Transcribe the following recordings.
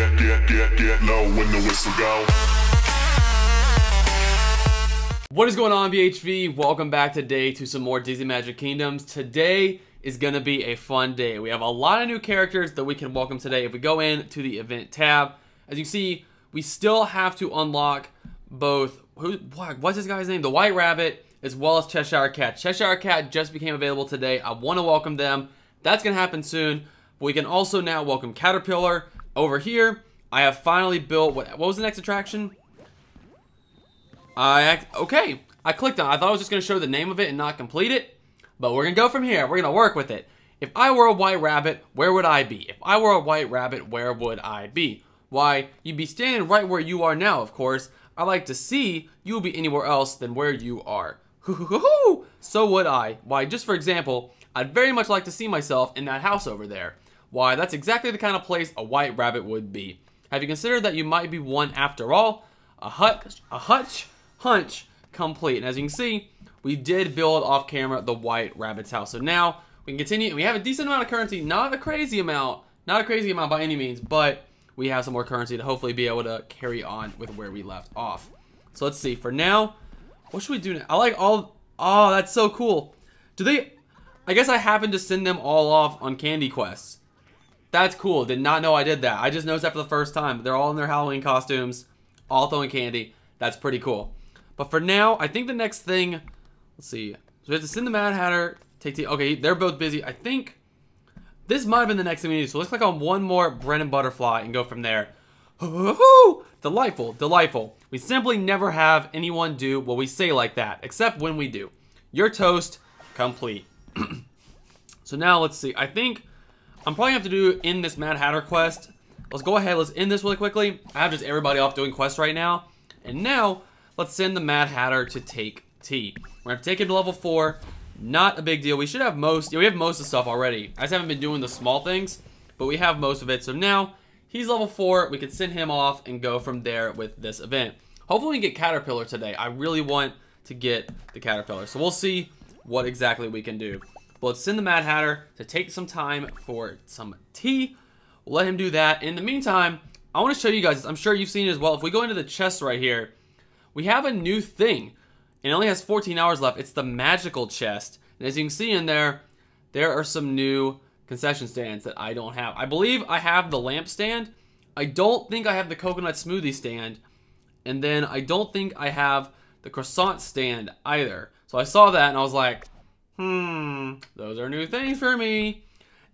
get, get, get, get low when the whistle go. What is going on, BHV? Welcome back today to some more Disney Magic Kingdoms. Today is going to be a fun day. We have a lot of new characters that we can welcome today. If we go into the event tab, as you see, we still have to unlock both, who, what's this guy's name? The White Rabbit, as well as Cheshire Cat. Cheshire Cat just became available today. I want to welcome them. That's going to happen soon. We can also now welcome Caterpillar. Over here, I have finally built, what, what was the next attraction? I, okay, I clicked on it. I thought I was just going to show the name of it and not complete it. But we're going to go from here. We're going to work with it. If I were a white rabbit, where would I be? If I were a white rabbit, where would I be? Why, you'd be standing right where you are now, of course. I like to see you would be anywhere else than where you are. so would I. Why, just for example, I'd very much like to see myself in that house over there. Why, that's exactly the kind of place a white rabbit would be. Have you considered that you might be one after all? A hutch, a hutch, hunch complete. And as you can see, we did build off camera the white rabbit's house. So now we can continue. We have a decent amount of currency, not a crazy amount, not a crazy amount by any means, but we have some more currency to hopefully be able to carry on with where we left off. So let's see. For now, what should we do now? I like all... Oh, that's so cool. Do they... I guess I happened to send them all off on candy quests. That's cool. Did not know I did that. I just noticed that for the first time. They're all in their Halloween costumes, all throwing candy. That's pretty cool. But for now, I think the next thing... Let's see. So we have to send the Mad Hatter, take the... Okay, they're both busy. I think... This might have been the next thing we need. So let's click on one more Bread-and-Butterfly and go from there. Delightful, delightful. We simply never have anyone do what we say like that, except when we do. Your toast, complete. so now let's see. I think I'm probably to have to do in this Mad Hatter quest. Let's go ahead. Let's end this really quickly. I have just everybody off doing quests right now. And now, let's send the Mad Hatter to take tea. We're to take him to level 4. Not a big deal. We should have most. Yeah, we have most of the stuff already. I just haven't been doing the small things. But we have most of it. So now, he's level 4. We can send him off and go from there with this event. Hopefully we can get Caterpillar today. I really want to get the Caterpillar. So we'll see what exactly we can do. But let's send the Mad Hatter to take some time for some tea. We'll let him do that. In the meantime, I want to show you guys, I'm sure you've seen it as well. If we go into the chest right here, we have a new thing. And it only has 14 hours left. It's the magical chest. And as you can see in there, there are some new concession stands that I don't have. I believe I have the lamp stand. I don't think I have the coconut smoothie stand. And then I don't think I have the croissant stand either. So I saw that and I was like, hmm, those are new things for me.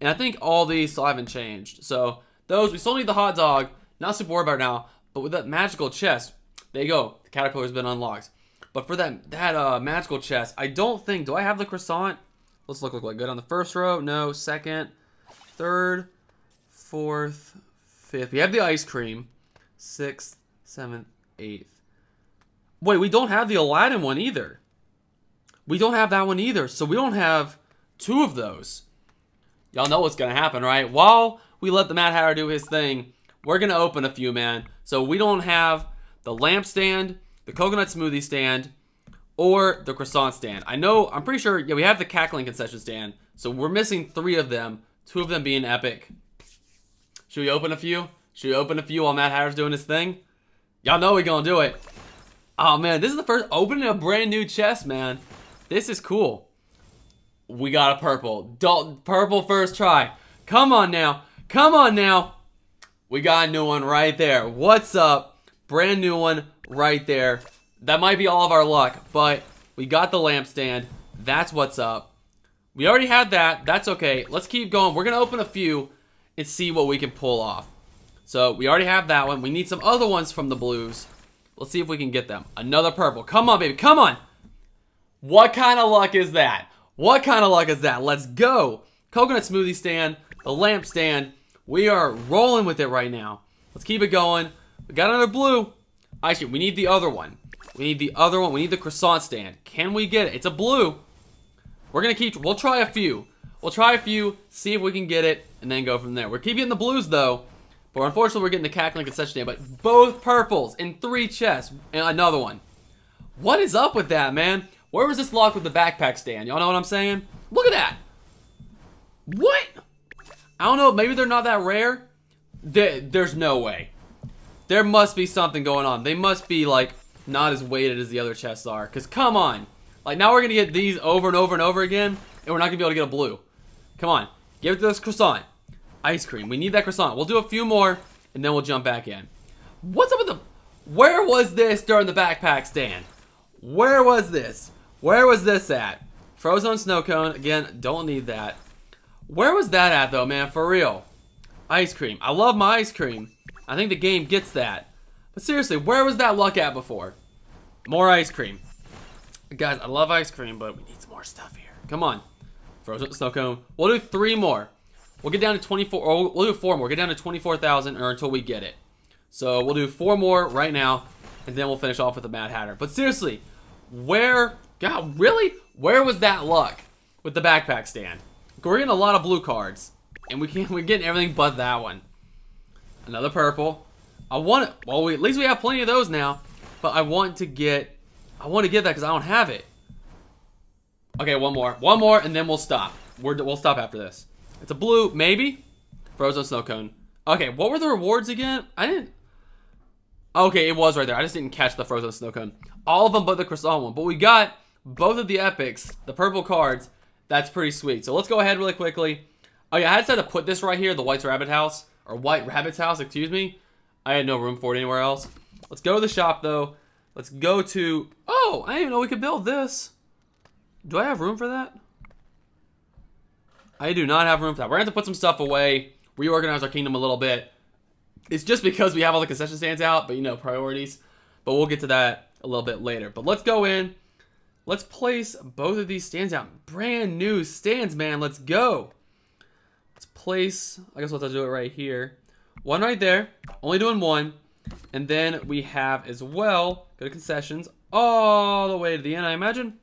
And I think all these still haven't changed. So those, we still need the hot dog. Not super worried about now. But with that magical chest, there you go. The caterpillar's been unlocked. But for that that uh, magical chest, I don't think, do I have the croissant? Let's look, look, look. Good on the first row. No. Second, third, fourth, fifth. We have the ice cream. Sixth, seventh, eighth. Wait, we don't have the Aladdin one either. We don't have that one either. So we don't have two of those. Y'all know what's going to happen, right? While we let the Mad Hatter do his thing, we're going to open a few, man. So we don't have the lamp stand, the coconut smoothie stand, or the croissant stand. I know, I'm pretty sure, yeah, we have the cackling concession stand. So we're missing three of them, two of them being epic. Should we open a few? Should we open a few while Mad Hatter's doing his thing? Y'all know we gonna do it. Oh man, this is the first opening a brand new chest, man. This is cool. We got a purple. Dalton, purple first try. Come on now. Come on now. We got a new one right there. What's up? Brand new one right there. That might be all of our luck, but we got the lampstand. That's what's up. We already had that. That's okay. Let's keep going. We're going to open a few and see what we can pull off. So we already have that one. We need some other ones from the blues. Let's see if we can get them. Another purple. Come on, baby. Come on. What kind of luck is that? What kind of luck is that? Let's go. Coconut smoothie stand, the lamp stand. We are rolling with it right now. Let's keep it going. We got another blue. Actually, we need the other one. We need the other one. We need the croissant stand. Can we get it? It's a blue. We're going to keep, we'll try a few. We'll try a few, see if we can get it, and then go from there. We're keeping the blues, though. But unfortunately, we're getting the cackling concession stand. But both purples in three chests. And another one. What is up with that, man? Where was this locked with the backpack stand? Y'all know what I'm saying? Look at that. What? I don't know. Maybe they're not that rare. there, there's no way. There must be something going on. They must be like not as weighted as the other chests are. Cause come on, like now we're gonna get these over and over and over again, and we're not gonna be able to get a blue. Come on, give it to this croissant, ice cream. We need that croissant. We'll do a few more, and then we'll jump back in. What's up with the? Where was this during the backpack stand? Where was this? Where was this at? Frozen snow cone again. Don't need that. Where was that at though, man? For real. Ice cream. I love my ice cream. I think the game gets that. But seriously, where was that luck at before? More ice cream. Guys, I love ice cream, but we need some more stuff here. Come on. Frozen snow cone. We'll do three more. We'll get down to 24, or we'll do four more. Get down to 24,000 or until we get it. So we'll do four more right now, and then we'll finish off with the Mad Hatter. But seriously, where, God, really? Where was that luck with the backpack stand? We're getting a lot of blue cards, and we can't, we're getting everything but that one. Another purple. I want it. Well, we, at least we have plenty of those now. But I want to get, I want to get that because I don't have it. Okay, one more, one more, and then we'll stop. We're, we'll stop after this. It's a blue, maybe. Frozen snow cone. Okay, what were the rewards again? I didn't. Okay, it was right there. I just didn't catch the frozen snow cone. All of them but the croissant one. But we got both of the epics, the purple cards. That's pretty sweet. So let's go ahead really quickly. Oh yeah, I had to put this right here, the White Rabbit House. Or White Rabbit's house, excuse me. I had no room for it anywhere else. Let's go to the shop though. Let's go to... Oh, I didn't even know we could build this. Do I have room for that? I do not have room for that. We're to have to put some stuff away, reorganize our kingdom a little bit. It's just because we have all the concession stands out, but you know, priorities. But we'll get to that a little bit later. But let's go in. Let's place both of these stands out. Brand new stands, man. Let's go. Let's place, I guess we'll have to do it right here. One right there. Only doing one. And then we have as well, go to concessions, all the way to the end, I imagine.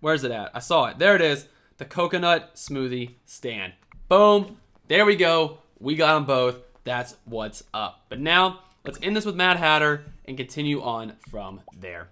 Where's it at? I saw it. There it is. The coconut smoothie stand. Boom. There we go. We got them both. That's what's up. But now, let's end this with Mad Hatter and continue on from there.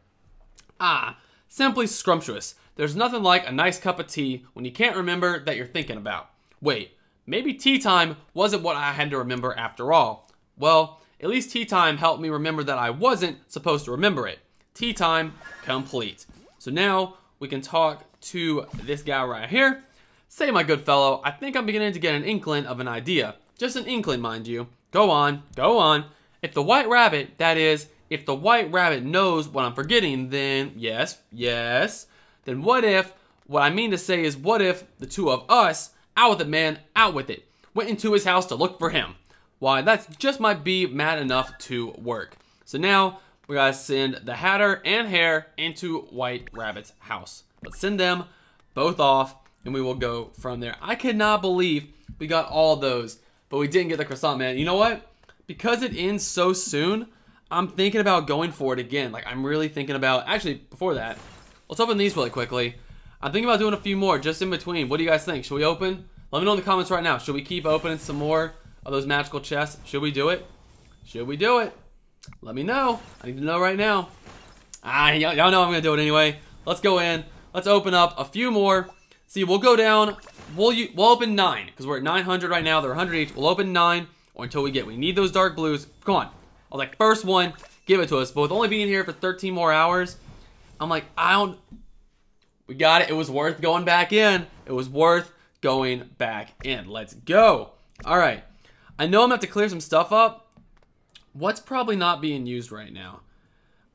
Ah, simply scrumptious. There's nothing like a nice cup of tea when you can't remember that you're thinking about. Wait, maybe tea time wasn't what I had to remember after all. Well, at least tea time helped me remember that I wasn't supposed to remember it. Tea time complete. So now we can talk to this guy right here. Say, my good fellow, I think I'm beginning to get an inkling of an idea. Just an inkling, mind you. Go on, go on. If the white rabbit, that is, if the white rabbit knows what I'm forgetting, then yes, yes. Then what if, what I mean to say is, what if the two of us, out with it, man, out with it, went into his house to look for him? Why, that just might be mad enough to work. So now, we gotta send the Hatter and Hare into White Rabbit's house. Let's send them both off, and we will go from there. I cannot believe we got all those, but we didn't get the croissant, man. You know what? Because it ends so soon, I'm thinking about going for it again. Like, I'm really thinking about... Actually, before that, let's open these really quickly. I'm thinking about doing a few more just in between. What do you guys think? Should we open? Let me know in the comments right now. Should we keep opening some more of those magical chests? Should we do it? Should we do it? Let me know. I need to know right now. Ah, y'all know I'm going to do it anyway. Let's go in. Let's open up a few more. See, we'll go down. We'll, we'll open nine because we're at 900 right now. They're 100 each. We'll open nine or until we get. We need those dark blues. Come on. I was like, first one, give it to us. But with only being here for 13 more hours, I'm like, I don't. We got it. It was worth going back in. It was worth going back in. Let's go. All right. I know I'm going to have to clear some stuff up. What's probably not being used right now?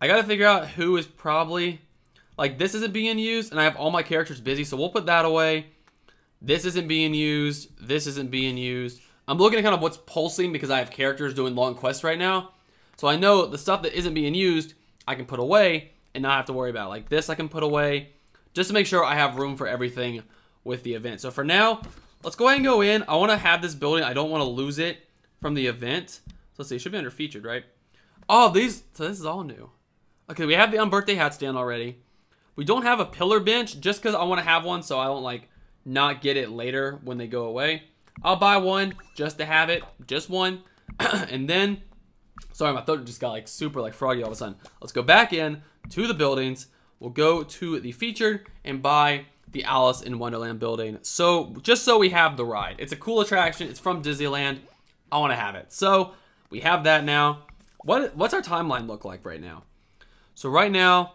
I got to figure out who is probably... Like, this isn't being used, and I have all my characters busy, so we'll put that away. This isn't being used. This isn't being used. I'm looking at kind of what's pulsing because I have characters doing long quests right now. So I know the stuff that isn't being used, I can put away and not have to worry about. Like this I can put away just to make sure I have room for everything with the event. So for now, let's go ahead and go in. I want to have this building. I don't want to lose it from the event. So let's see. It should be under featured, right? Oh, these. So this is all new. Okay, we have the um, unbirthday hat stand already. We don't have a pillar bench just because I want to have one so I don't like not get it later when they go away. I'll buy one just to have it, just one. and then, sorry, my throat just got like super like froggy all of a sudden. Let's go back in to the buildings. We'll go to the featured and buy the Alice in Wonderland building. So just so we have the ride. It's a cool attraction. It's from Disneyland. I want to have it. So We have that now. What What's our timeline look like right now? So right now,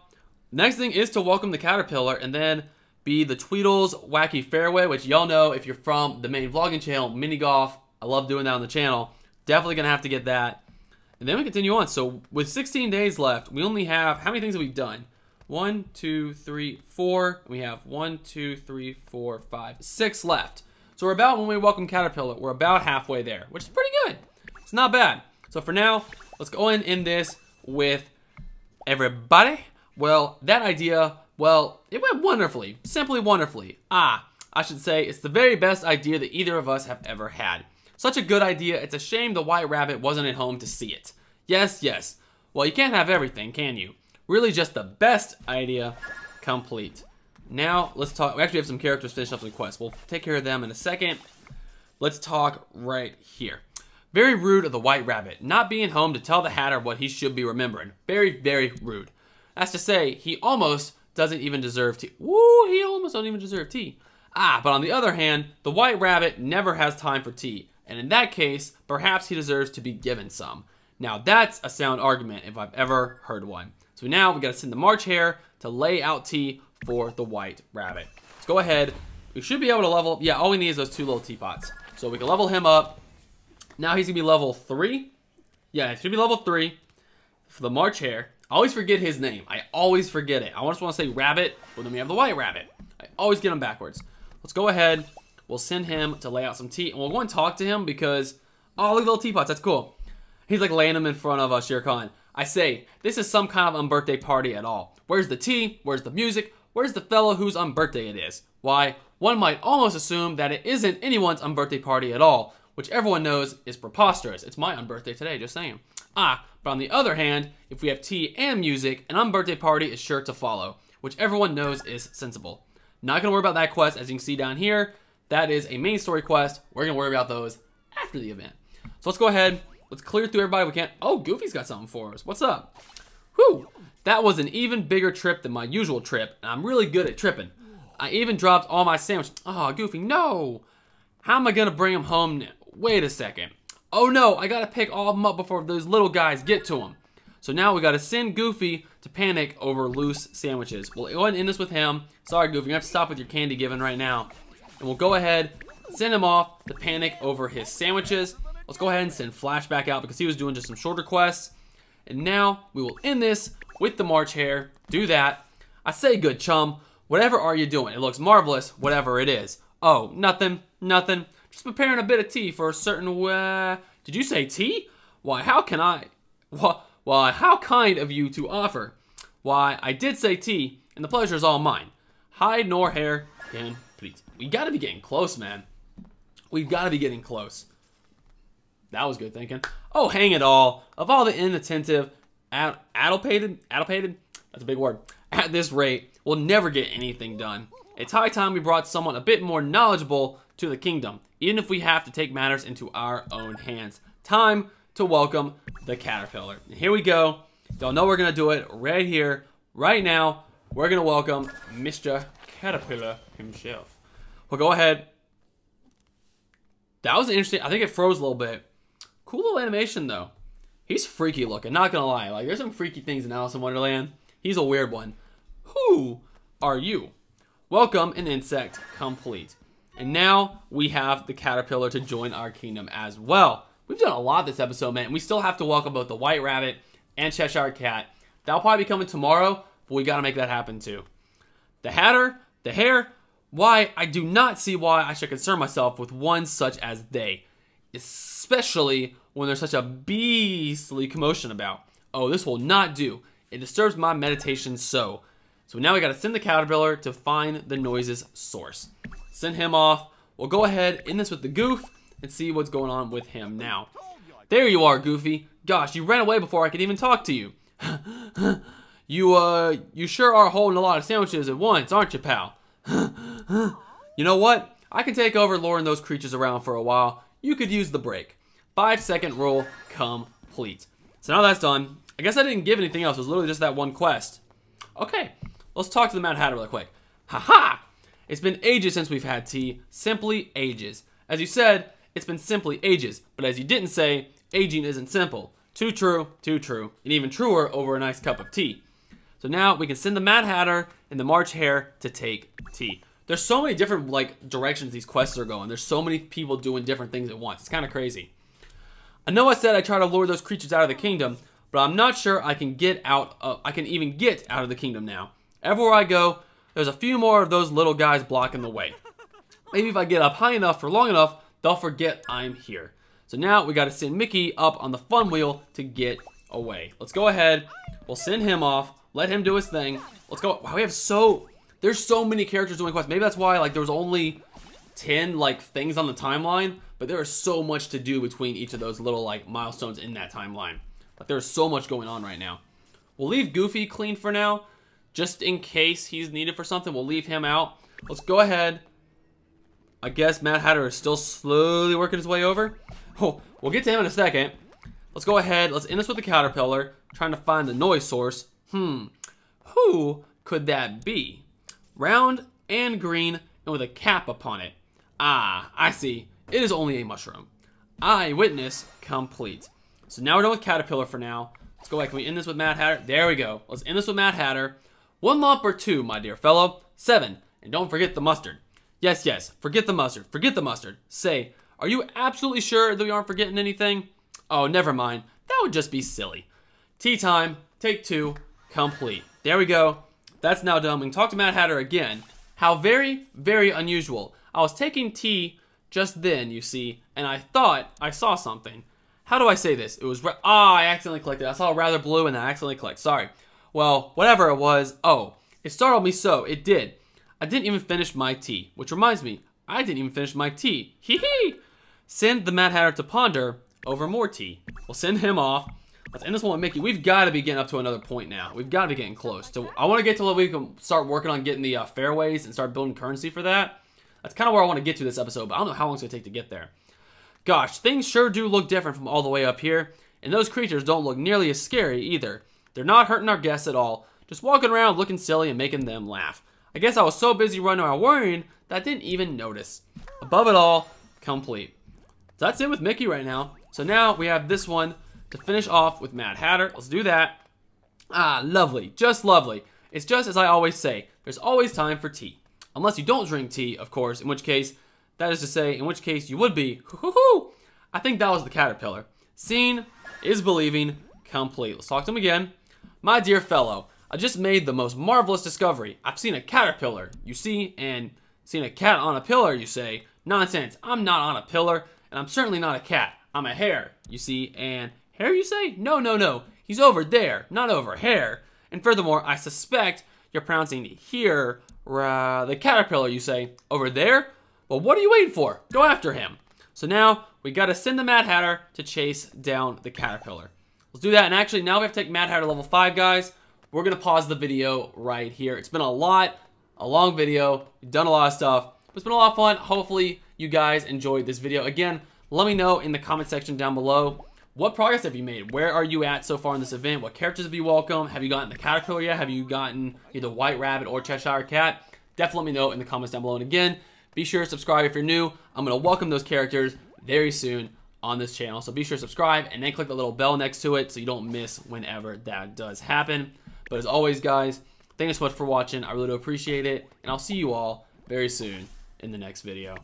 next thing is to welcome the Caterpillar and then be the Tweedles Wacky Fairway, which y'all know if you're from the main vlogging channel, Mini Golf. I love doing that on the channel. Definitely going to have to get that. And then we continue on. So with 16 days left, we only have, how many things have we done? One, two, three, four. We have one, two, three, four, five, six left. So we're about, when we welcome Caterpillar, we're about halfway there, which is pretty good. It's not bad. So for now, let's go in in this with everybody. Well, that idea, well, it went wonderfully. Simply wonderfully. Ah, I should say it's the very best idea that either of us have ever had. Such a good idea, it's a shame the White Rabbit wasn't at home to see it. Yes, yes. Well, you can't have everything, can you? Really just the best idea complete. Now, let's talk. We actually have some characters finish up some quests. We'll take care of them in a second. Let's talk right here. Very rude of the White Rabbit, not being home to tell the Hatter what he should be remembering. Very, very rude. As to say, he almost doesn't even deserve tea. Woo, he almost don't even deserve tea. Ah, but on the other hand, the White Rabbit never has time for tea, and in that case, perhaps he deserves to be given some. Now that's a sound argument if I've ever heard one. So now we gotta send the March Hare to lay out tea for the white rabbit. Let's go ahead. We should be able to level, yeah, all we need is those two little teapots. So we can level him up. Now he's gonna be level three. Yeah, it should be level three for the March Hare. I always forget his name. I always forget it. I just want to say rabbit, but then we have the white rabbit. I always get them backwards. Let's go ahead. We'll send him to lay out some tea, and we'll go and talk to him because, oh, look at the little teapots. That's cool. He's like laying them in front of us, Shere Khan. I say, this is some kind of unbirthday party at all. Where's the tea? Where's the music? Where's the fellow whose unbirthday it is? Why, one might almost assume that it isn't anyone's unbirthday party at all, which everyone knows is preposterous. It's my unbirthday today, just saying. Ah, but on the other hand, if we have tea and music, an unbirthday party is sure to follow, which everyone knows is sensible. Not gonna worry about that quest, as you can see down here. That is a main story quest. We're gonna worry about those after the event. So let's go ahead Let's clear through everybody we can. Oh, Goofy's got something for us. What's up? Whew. That was an even bigger trip than my usual trip, and I'm really good at tripping. I even dropped all my sandwiches. Oh, Goofy, no. How am I to bring them home now? Wait a second. Oh, no, I got to pick all of them up before those little guys get to them. So now we got to send Goofy to panic over loose sandwiches. We'll go ahead and end this with him. Sorry, Goofy, you have to stop with your candy giving right now. And we'll go ahead, send him off to panic over his sandwiches. Let's go ahead and send Flashback out because he was doing just some shorter quests. And now we will end this with the March Hare. Do that. I say good chum. Whatever are you doing? It looks marvelous, whatever it is. Oh, nothing, nothing. Just preparing a bit of tea for a certain, uh, did you say tea? Why, how can I, why, how kind of you to offer. Why, I did say tea, and the pleasure is all mine. Hide nor hair, can please. We gotta be getting close, man. We've gotta be getting close. That was good thinking. Oh, hang it all. Of all the inattentive, ad- addlepated, addlepated, that's a big word, at this rate, we'll never get anything done. It's high time we brought someone a bit more knowledgeable to the kingdom, even if we have to take matters into our own hands. Time to welcome the caterpillar. here we go. Y'all know we're gonna do it right here, right now. We're gonna welcome Mr. Caterpillar himself. We'll go ahead. That was interesting. I think it froze a little bit. Cool little animation though. He's freaky looking, not gonna lie. Like there's some freaky things in Alice in Wonderland. He's a weird one. Who are you? Welcome an insect complete. And now we have the caterpillar to join our kingdom as well. We've done a lot this episode, man. We still have to welcome both the white rabbit and Cheshire cat. That'll probably be coming tomorrow, but we gotta make that happen too. The hatter, the hare, why, I do not see why I should concern myself with one such as they especially when there's such a beastly commotion about. Oh, this will not do. It disturbs my meditation so. So now we gotta send the caterpillar to find the noise's source. Send him off. We'll go ahead, end this with the goof, and see what's going on with him now. There you are, Goofy. Gosh, you ran away before I could even talk to you. you, uh, you sure are holding a lot of sandwiches at once, aren't you, pal? you know what? I can take over luring those creatures around for a while you could use the break. Five second rule complete. So now that's done. I guess I didn't give anything else. It was literally just that one quest. Okay, let's talk to the Mad Hatter real quick. Haha! -ha! It's been ages since we've had tea. Simply ages. As you said, it's been simply ages. But as you didn't say, aging isn't simple. Too true, too true, and even truer over a nice cup of tea. So now we can send the Mad Hatter and the March Hare to take tea. There's so many different like directions these quests are going. There's so many people doing different things at once. It's kind of crazy. I know I said I try to lure those creatures out of the kingdom, but I'm not sure I can get out. Uh, I can even get out of the kingdom now. Everywhere I go, there's a few more of those little guys blocking the way. Maybe if I get up high enough for long enough, they'll forget I'm here. So now we got to send Mickey up on the fun wheel to get away. Let's go ahead. We'll send him off. Let him do his thing. Let's go. Wow, we have so... There's so many characters doing quests. Maybe that's why like there was only 10 like things on the timeline, but there is so much to do between each of those little like milestones in that timeline. Like there's so much going on right now. We'll leave Goofy clean for now, just in case he's needed for something. We'll leave him out. Let's go ahead. I guess Mad Hatter is still slowly working his way over. Oh, we'll get to him in a second. Let's go ahead. Let's end this with the caterpillar, trying to find the noise source. Hmm, who could that be? Round and green and with a cap upon it. Ah, I see. It is only a mushroom. Eyewitness complete. So now we're done with Caterpillar for now. Let's go back. Can we end this with Mad Hatter? There we go. Let's end this with Mad Hatter. One lump or two, my dear fellow. Seven. And don't forget the mustard. Yes, yes. Forget the mustard. Forget the mustard. Say, are you absolutely sure that we aren't forgetting anything? Oh, never mind. That would just be silly. Tea time. Take two. Complete. There we go. That's now done. We can talk to Mad Hatter again. How very, very unusual. I was taking tea just then, you see, and I thought I saw something. How do I say this? It was, ah, I accidentally clicked it. I saw a rather blue and I accidentally clicked. Sorry. Well, whatever it was, oh, it startled me so. It did. I didn't even finish my tea, which reminds me, I didn't even finish my tea. Hee hee! Send the Mad Hatter to ponder over more tea. We'll send him off. Let's end this one with Mickey. We've got to be getting up to another point now. We've got to be getting close. So I want to get to where we can start working on getting the uh, fairways and start building currency for that. That's kind of where I want to get to this episode, but I don't know how long it's going to take to get there. Gosh, things sure do look different from all the way up here, and those creatures don't look nearly as scary either. They're not hurting our guests at all, just walking around looking silly and making them laugh. I guess I was so busy running around worrying that I didn't even notice. Above it all, complete. So that's it with Mickey right now. So now we have this one to finish off with Mad Hatter. Let's do that. Ah, lovely. Just lovely. It's just as I always say, there's always time for tea. Unless you don't drink tea, of course, in which case, that is to say, in which case you would be, I think that was the caterpillar. Seeing is believing complete. Let's talk to him again. My dear fellow, I just made the most marvelous discovery. I've seen a caterpillar, you see, and seen a cat on a pillar, you say. Nonsense, I'm not on a pillar, and I'm certainly not a cat. I'm a hare, you see, and hare, you say? No, no, no, he's over there, not over here. And furthermore, I suspect you're pronouncing here, uh, the caterpillar, you say. Over there? Well, what are you waiting for? Go after him. So now, we gotta send the Mad Hatter to chase down the caterpillar. Let's do that, and actually, now we have to take Mad Hatter level 5, guys. We're gonna pause the video right here. It's been a lot, a long video. We've done a lot of stuff. It's been a lot of fun. Hopefully, you guys enjoyed this video. Again, let me know in the comment section down below what progress have you made? Where are you at so far in this event? What characters have you welcomed? Have you gotten the Caterpillar yet? Have you gotten either White Rabbit or Cheshire Cat? Definitely let me know in the comments down below. And again, be sure to subscribe if you're new. I'm going to welcome those characters very soon on this channel. So be sure to subscribe and then click the little bell next to it so you don't miss whenever that does happen. But as always, guys, thank you so much for watching. I really do appreciate it. And I'll see you all very soon in the next video.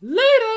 Later!